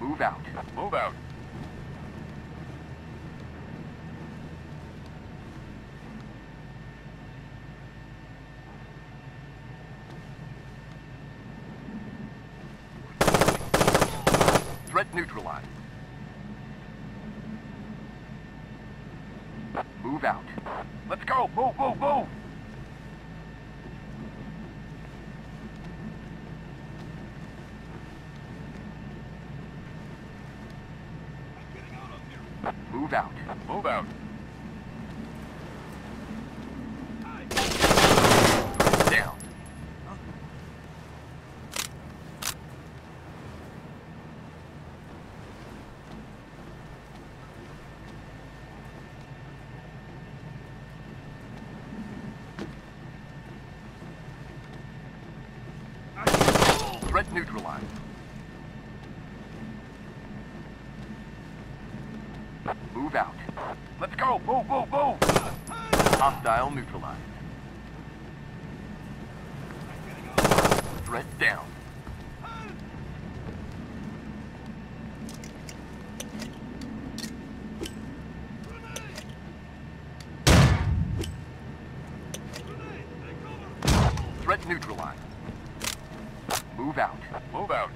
Move out. Move out. Threat neutralized. Move out. Let's go. Move, move, move. Move out. Move out. Down. Threat neutralized. Move out. Let's go. Move, move, move. Hostile neutralized. Threat down. Threat neutralized. Move out. Move out.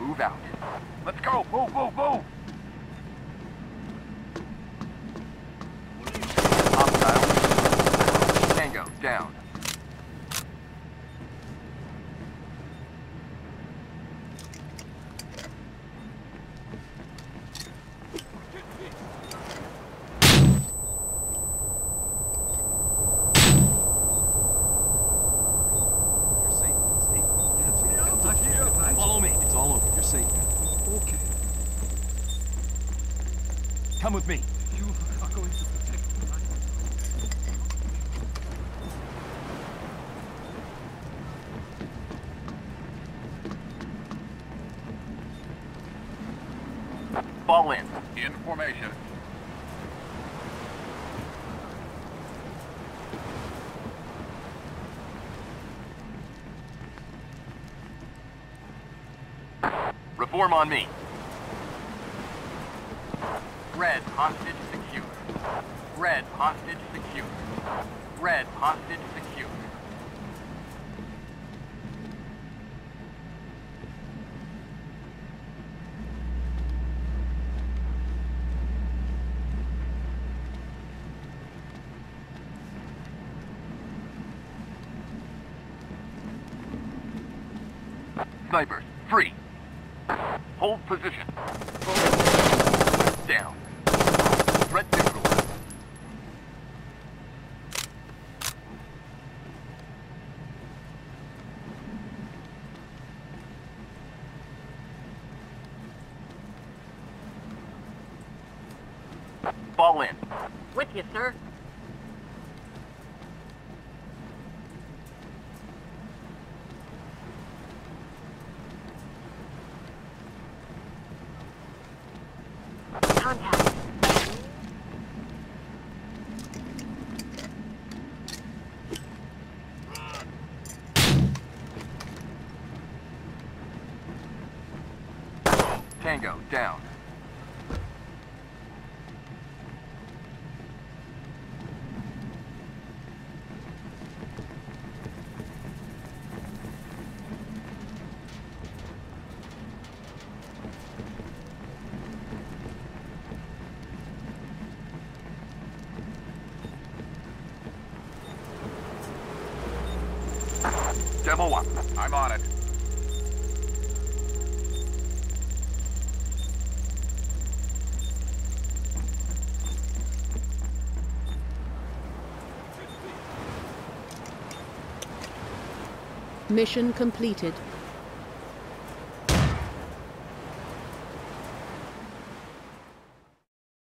Move out. Let's go. Move, move, move. Hostile. Tango down. Come with me. you are going to protect me. Fall in. In formation. Reform on me. Red hostage secure. Red hostage secure. Red hostage secure. Snipers, free. Hold position. Down. Neutralized. Fall in. With you, sir. Tango, down. Demo 1. I'm on it. Mission completed.